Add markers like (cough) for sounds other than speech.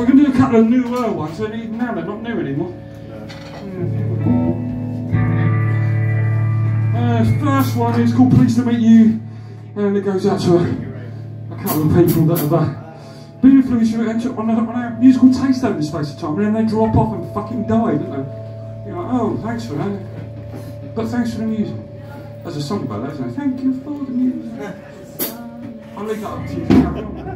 We're going to do a couple of newer ones, and even now they're not new anymore. Uh, first one is called Pleased to Meet You, and it goes out to a, a couple of people that have uh, been influenced on, a, on our musical taste over the space of time, and then they drop off and fucking die, don't they? You're like, oh, thanks for that. But thanks for the music. There's a song about that, isn't there? Thank you for the music. (laughs) I'll leave that up to you.